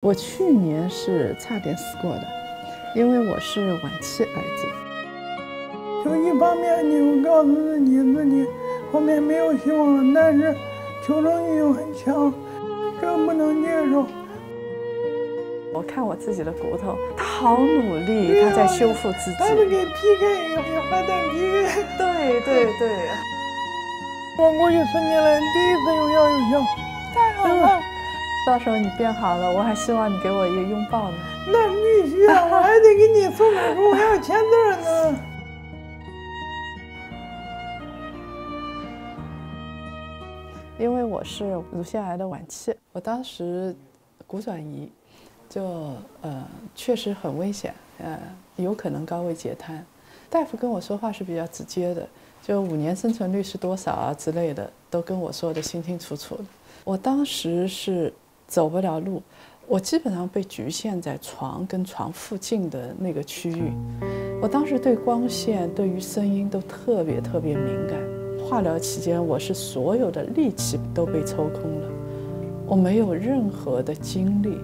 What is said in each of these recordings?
我去年是差点死过的，因为我是晚期癌症。就一方面，你会告诉自己自己后面没有希望了，但是求生欲又很强，这不能接受。我看我自己的骨头，他好努力，他在修复自己。他是给 PK，也还在 PK。对对对。我过去十年来第一次有药有效，太好了。到时候你变好了，我还希望你给我一个拥抱呢。那必须啊！我还得给你送本书，还要签字呢。因为我是乳腺癌的晚期，我当时骨转移，就呃确实很危险，呃有可能高位截瘫。大夫跟我说话是比较直接的，就五年生存率是多少啊之类的，都跟我说的清清楚楚的。我当时是。走不了路，我基本上被局限在床跟床附近的那个区域。我当时对光线、对于声音都特别特别敏感。化疗期间，我是所有的力气都被抽空了，我没有任何的精力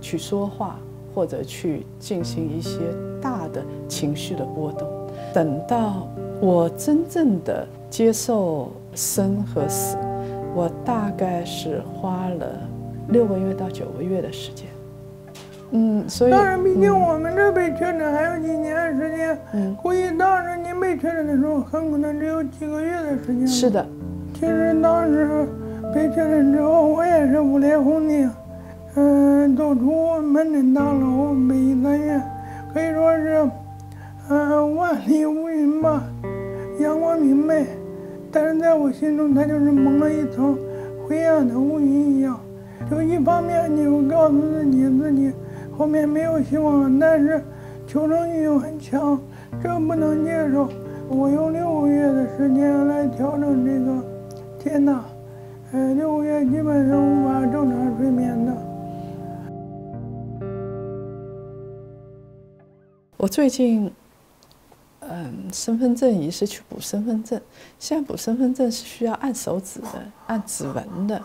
去说话或者去进行一些大的情绪的波动。等到我真正的接受生和死，我大概是花了。六个月到九个月的时间，嗯，所以当然，毕竟我们这被确诊还有几年的时间，嗯，估计当时您被确诊的时候，很可能只有几个月的时间。是的，其实当时被确诊之后，我也是五雷轰顶，嗯，走出门诊大楼，北医三院，可以说是，嗯，万里无云吧，阳光明媚，但是在我心中，它就是蒙了一层灰暗的乌云一样。就一方面，你会告诉自己自己后面没有希望了，但是求生欲又很强，这不能接受。我用六个月的时间来调整这个，天呐，呃，六个月基本上无法正常睡眠的。我最近，嗯，身份证仪是去补身份证，现在补身份证是需要按手指的，按指纹的。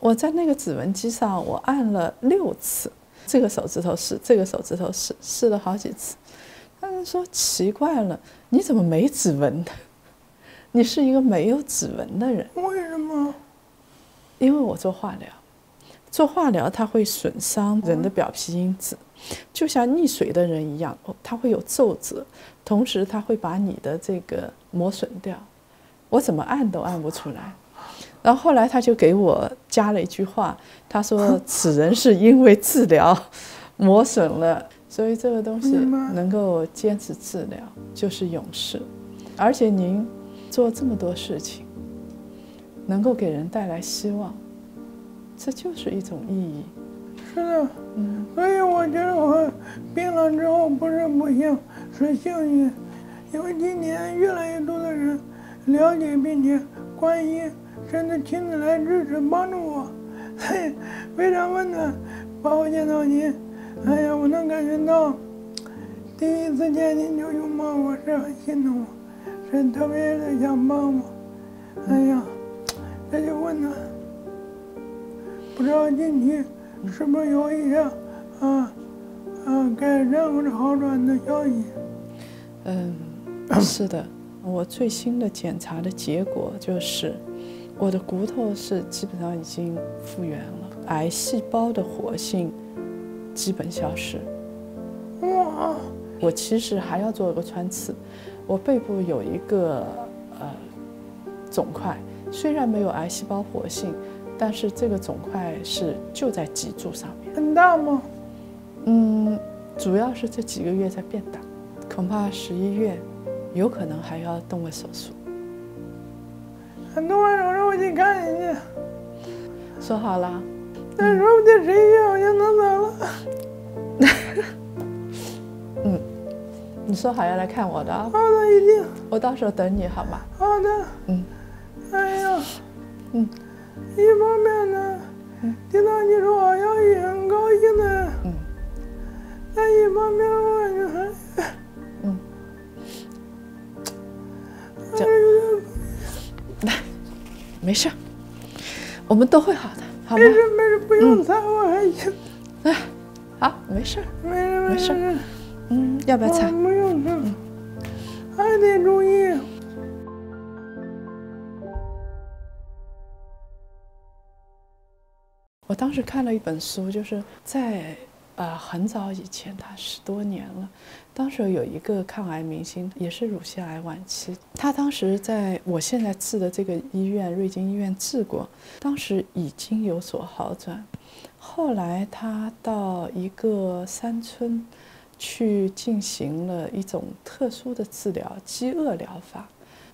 我在那个指纹机上，我按了六次，这个手指头试，这个手指头试，试了好几次。他们说奇怪了，你怎么没指纹的？你是一个没有指纹的人。为什么？因为我做化疗，做化疗它会损伤人的表皮因子，就像溺水的人一样，它会有皱褶，同时它会把你的这个磨损掉。我怎么按都按不出来。然后后来他就给我加了一句话，他说：“此人是因为治疗磨损了，所以这个东西能够坚持治疗就是勇士。而且您做这么多事情，能够给人带来希望，这就是一种意义。”是的，嗯，所以我觉得我病了之后不是不幸，是幸运，因为今年越来越多的人了解并且关心。真的亲自来支持帮助我，嘿，非常温暖。把我见到您，哎呀，我能感觉到，第一次见您就拥抱我是很心痛，是特别的想帮我。哎呀，这就温暖。不知道近期是不是有一些啊啊改善或者好转的消息？嗯，是的，我最新的检查的结果就是。我的骨头是基本上已经复原了，癌细胞的活性基本消失。哇！我其实还要做一个穿刺，我背部有一个呃肿块，虽然没有癌细胞活性，但是这个肿块是就在脊柱上面。很大吗？嗯，主要是这几个月在变大，恐怕十一月有可能还要动个手术。很多人说我去看人家，说好了，那说不定十一月我就能走了。嗯，你说好要来看我的啊？好的，一定。我到时候等你好吗？好的。嗯。哎呀，嗯，一方面呢，听到你说好消息很高兴的，嗯，但一方面我就还，嗯，就。没事，我们都会好的，好吗？没事没事，不用猜，我还行。来。没事儿，没事没事儿嗯，要不要我擦？不用擦，还得注意。我当时看了一本书，就是在呃很早以前，他十多年了。当时有一个抗癌明星，也是乳腺癌晚期，他当时在我现在治的这个医院瑞金医院治过，当时已经有所好转。后来他到一个山村去进行了一种特殊的治疗——饥饿疗法，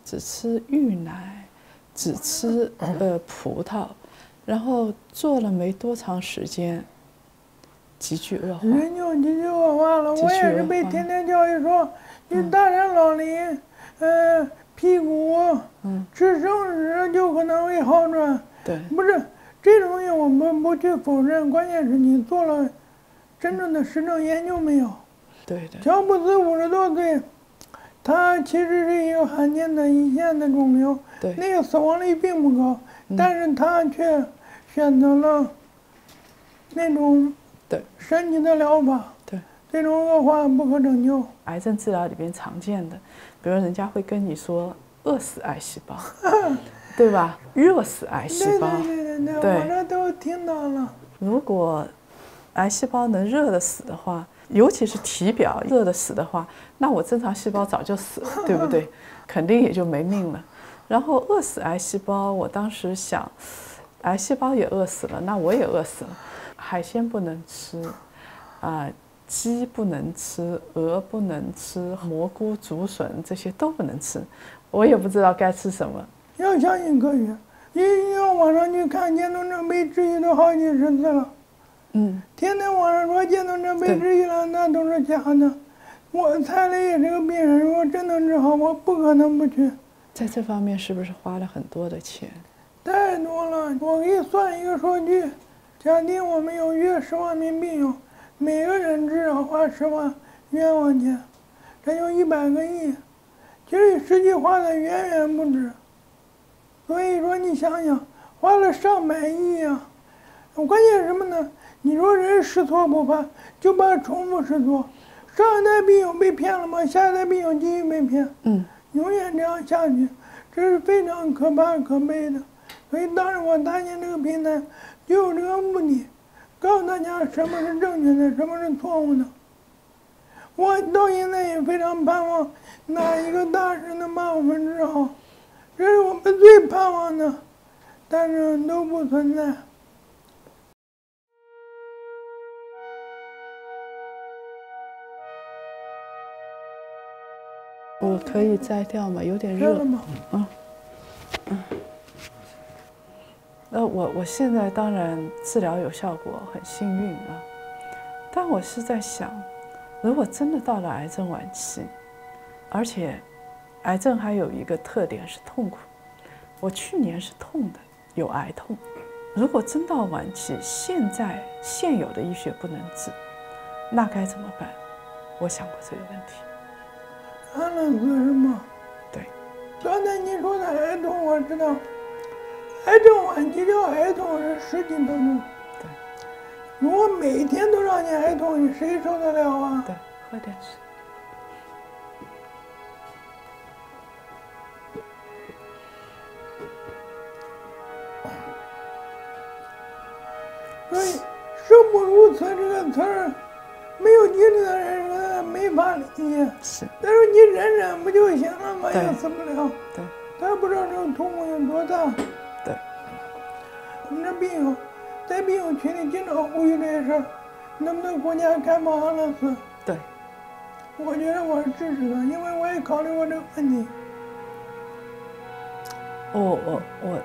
只吃芋奶，只吃呃葡萄。然后做了没多长时间，急剧恶化。人就急剧恶化了，我也是被天天教育说，你大山老林，呃，屁股嗯，吃生食就可能会好转。对。不是这种东西，我们不去否认，关键是你做了真正的实证研究没有？对的，乔布斯五十多岁，他其实是一个罕见的胰腺的肿瘤，对。那个死亡率并不高，但是他却选择了那种对神奇的疗法，对。这种恶化不可拯救。癌症治疗里边常见的，比如人家会跟你说饿死癌细胞，对吧？热死癌细对胞。对对对对，对我这都听到了。如果癌细胞能热的死的话，尤其是体表热的死的话，那我正常细胞早就死了，对不对？肯定也就没命了。然后饿死癌细胞，我当时想，癌细胞也饿死了，那我也饿死了。海鲜不能吃，啊、鸡不能吃，鹅不能吃，蘑菇、竹笋这些都不能吃。我也不知道该吃什么。要相信科学，你你要网上去看渐冻症被治愈都好几十次了。嗯，天天网上说渐冻症被治愈了，那都是假的。我蔡磊也是个病人，如果真能治好，我不可能不去。在这方面是不是花了很多的钱？太多了，我给你算一个数据，假定我们有约十万名病友，每个人至少花十万冤枉钱，这就一百个亿，其实实际花的远远不止。所以说，你想想，花了上百亿啊、关键是什么呢？你说人试错不怕，就怕重复试错。上一代病友被骗了吗？下一代病友继续被骗。嗯，永远这样下去，这是非常可怕可悲的。所以当时我搭建这个平台，就有这个目的，告诉大家什么是正确的，什么是错误的。我到现在也非常盼望哪一个大师能把我们治好，这是我们最盼望的，但是都不存在。我可以摘掉吗？有点热了。吗？那我我现在当然治疗有效果，很幸运啊。但我是在想，如果真的到了癌症晚期，而且癌症还有一个特点是痛苦。我去年是痛的，有癌痛。如果真到晚期，现在现有的医学不能治，那该怎么办？我想过这个问题。安乐死是吗？对，刚才你说的癌痛，我知道，癌症晚期叫癌痛是十几分钟。对，如果每天都让你癌痛，你谁受得了啊？对，喝点水。所以“生不如死”这个词儿，没有经历的人呃没法理解。是，但是你忍忍不就行了吗？对又死不了。对，他不知道这个痛苦有多大。病友在病友群里经常呼吁这些事儿，能不能国家开放安乐死？对，我觉得我是支持的，因为我也考虑过这个问题。我我我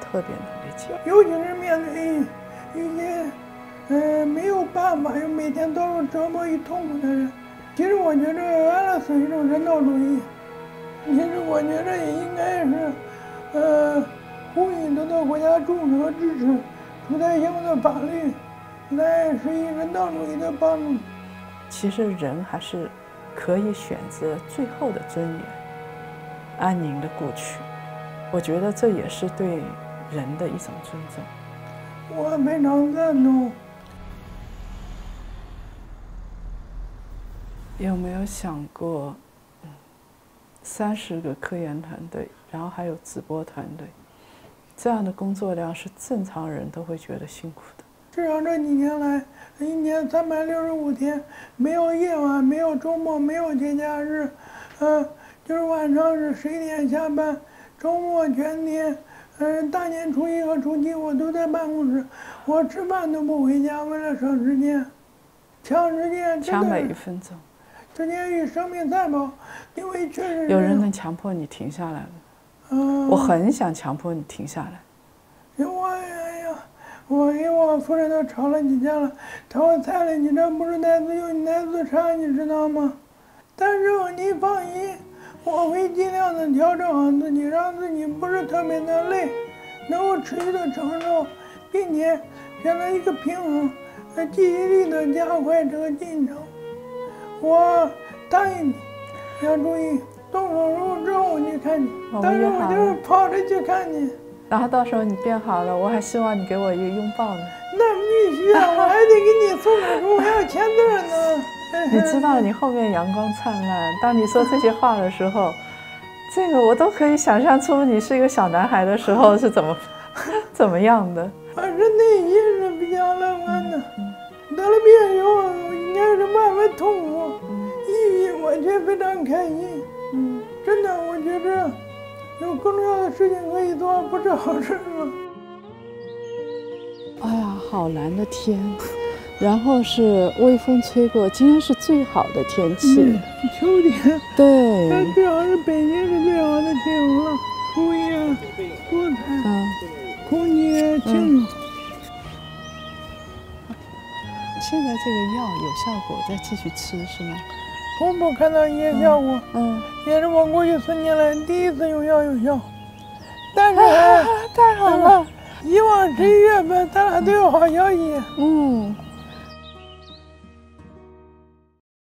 特别能理解。尤其是面对一些呃没有办法又每天遭受折磨与痛苦的人，其实我觉得安乐死是一种人道主义。其实我觉得也应该是呃呼吁得到国家重视和支持，出台相关的法律来实行人道主义的帮助。其实人还是可以选择最后的尊严，安宁的过去。我觉得这也是对人的一种尊重。我非常赞同。有没有想过，三十个科研团队，然后还有直播团队，这样的工作量是正常人都会觉得辛苦的。至少这几年来，一年三百六十五天，没有夜晚，没有周末，没有节假日，嗯，就是晚上是十一点下班，周末全天，嗯，大年初一和初七我都在办公室，我吃饭都不回家，为了省时间，抢时间，抢每一分钟。时间与生命赛跑，因为确实有人能强迫你停下来吗？嗯，我很想强迫你停下来。我哎呀，我跟我夫人都吵了几架了。他说：“彩礼，你这不是奶子有奶子差，你知道吗？”但是你放心，我会尽量的调整好自己，让自己不是特别的累，能够持续的承受，并且选择一个平衡，记忆力的加快这个进程。我答应你，要注意动手术之后你看你，到时我就是跑着去看你。然后到时候你变好了，我还希望你给我一个拥抱呢。那必须啊，我还得给你送本书，还要签字呢。你知道你后面阳光灿烂，当你说这些话的时候，这个我都可以想象出你是一个小男孩的时候是怎么 怎么样的。反正内心是比较乐观的。得了病以后，应该是慢慢痛苦，抑郁，我却非常开心。嗯，真的，我觉着有更重要的事情可以做，不是好事吗？哎呀，好蓝的天，然后是微风吹过，今天是最好的天气，秋天。对，那至少是北京是最好的气候了，树叶多彩，嗯，空气清爽。现在这个药有效果，再继续吃是吗？同步看到一些效果，嗯，也是我过去四年来第一次有药有效。但是太好了，以往十一月份咱俩都有好消息。嗯。